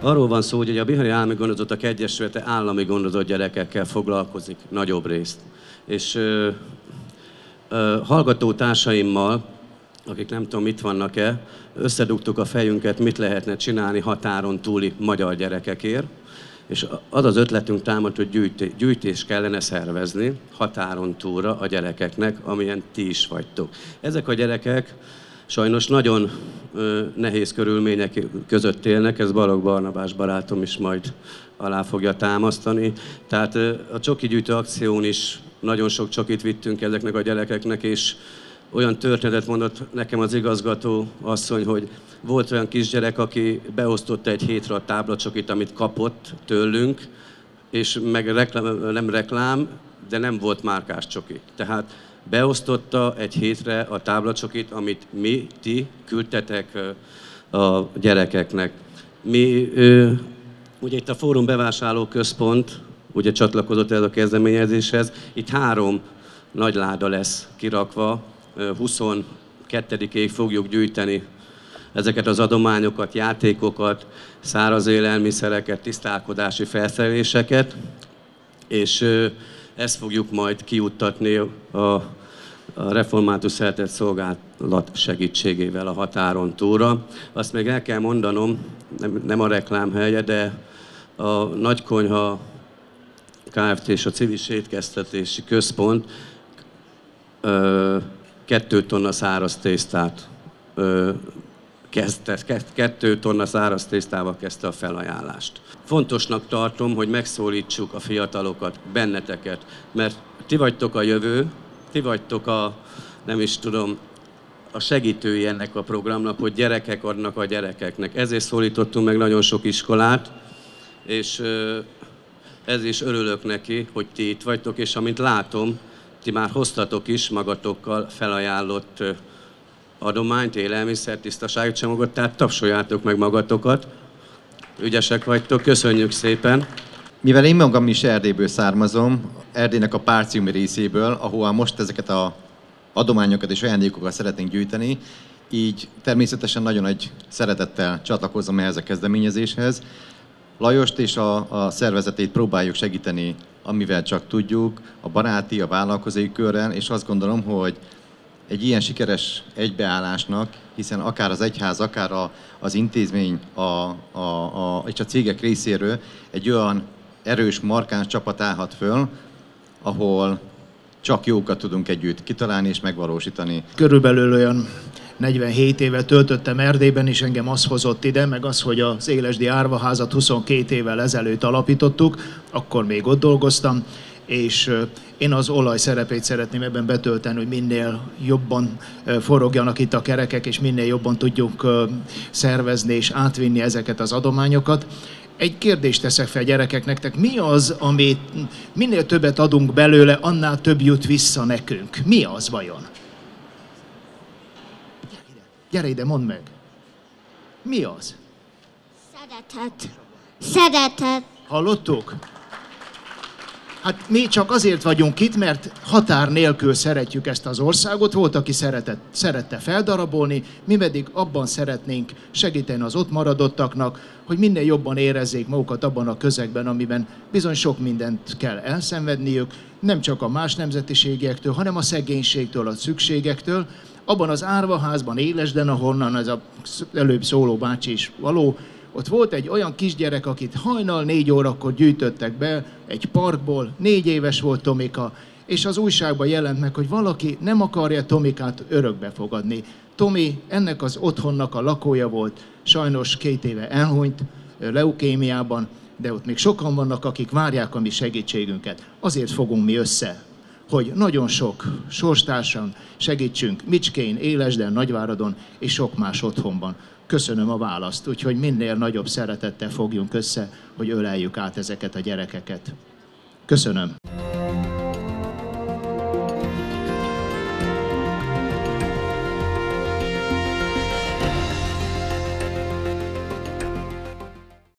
Arról van szó, hogy a Bihari Állami Gondozottak Egyesülete állami gondozott gyerekekkel foglalkozik nagyobb részt. És ö, ö, hallgató társaimmal, akik nem tudom, mit vannak-e, összedugtuk a fejünket, mit lehetne csinálni határon túli magyar gyerekekért, és az az ötletünk támad, hogy gyűjtés kellene szervezni határon túlra a gyerekeknek, amilyen ti is vagytok. Ezek a gyerekek sajnos nagyon nehéz körülmények között élnek, ez Balog Barnabás barátom is majd alá fogja támasztani. Tehát a csoki gyűjtő akción is nagyon sok csokit vittünk ezeknek a gyerekeknek, és olyan történetet mondott nekem az igazgató asszony, hogy volt olyan kisgyerek, aki beosztotta egy hétre a táblacsokit, amit kapott tőlünk, és meg reklám, nem reklám, de nem volt márkás csoki. Tehát beosztotta egy hétre a táblacsokit, amit mi, ti küldtetek a gyerekeknek. Mi, ugye itt a Fórum Bevásárló Központ, ugye csatlakozott ez a kezdeményezéshez, itt három nagy láda lesz kirakva, 22-ig fogjuk gyűjteni ezeket az adományokat, játékokat, száraz élelmiszereket, tisztálkodási felszereléseket, és ezt fogjuk majd kiuttatni a a református szeretett szolgálat segítségével a határon túlra. Azt még el kell mondanom, nem, nem a reklám helye, de a Nagykonyha Kft. és a Civil Sétkeztetési Központ ö, kettő tonna száraz tésztát ö, kezdte, kettő tonna száraz tésztával kezdte a felajánlást. Fontosnak tartom, hogy megszólítsuk a fiatalokat, benneteket, mert ti vagytok a jövő, ti vagytok a, nem is tudom, a segítői ennek a programnak, hogy gyerekek adnak a gyerekeknek. Ezért szólítottunk meg nagyon sok iskolát, és ez is örülök neki, hogy ti itt vagytok, és amint látom, ti már hoztatok is magatokkal felajánlott adományt, élelmiszer, tisztasági csomagot, tehát tapsoljátok meg magatokat. Ügyesek vagytok, köszönjük szépen! Mivel én magam is Erdélyből származom, Erdélynek a Párciumi részéből, ahol most ezeket a adományokat és ajándékokat szeretnénk gyűjteni, így természetesen nagyon nagy szeretettel csatlakozom ehhez a kezdeményezéshez. Lajost és a, a szervezetét próbáljuk segíteni, amivel csak tudjuk, a baráti, a vállalkozói körrel, és azt gondolom, hogy egy ilyen sikeres egybeállásnak, hiszen akár az egyház, akár a, az intézmény a, a, a, és a cégek részéről egy olyan erős, markáns csapat állhat föl, ahol csak jókat tudunk együtt kitalálni és megvalósítani. Körülbelül olyan 47 éve töltöttem Erdélyben, és engem az hozott ide, meg az, hogy az Élesdi Árvaházat 22 évvel ezelőtt alapítottuk, akkor még ott dolgoztam, és én az olaj szerepét szeretném ebben betölteni, hogy minél jobban forogjanak itt a kerekek, és minél jobban tudjuk szervezni és átvinni ezeket az adományokat. Egy kérdést teszek fel gyerekek nektek, mi az, amit minél többet adunk belőle, annál több jut vissza nekünk? Mi az vajon? Gyere ide, mondd meg. Mi az? Szeretet. Szeretet. Hallottuk? Hát mi csak azért vagyunk itt, mert határ nélkül szeretjük ezt az országot. Volt, aki szeretett, szerette feldarabolni, mi pedig abban szeretnénk segíteni az ott maradottaknak, hogy minél jobban érezzék magukat abban a közegben, amiben bizony sok mindent kell elszenvedniük, nem csak a más nemzetiségiektől, hanem a szegénységtől, a szükségektől. Abban az árvaházban, Élesden, ahonnan ez az előbb szóló bácsi is való, ott volt egy olyan kisgyerek, akit hajnal négy órakor gyűjtöttek be egy parkból, négy éves volt Tomika, és az újságban jelent meg, hogy valaki nem akarja Tomikát örökbe fogadni. Tomi ennek az otthonnak a lakója volt, sajnos két éve elhunyt leukémiában, de ott még sokan vannak, akik várják a mi segítségünket. Azért fogunk mi össze, hogy nagyon sok sorstársan segítsünk Micskén, Élesden, Nagyváradon és sok más otthonban. Köszönöm a választ, úgyhogy minél nagyobb szeretettel fogjunk össze, hogy öleljük át ezeket a gyerekeket. Köszönöm.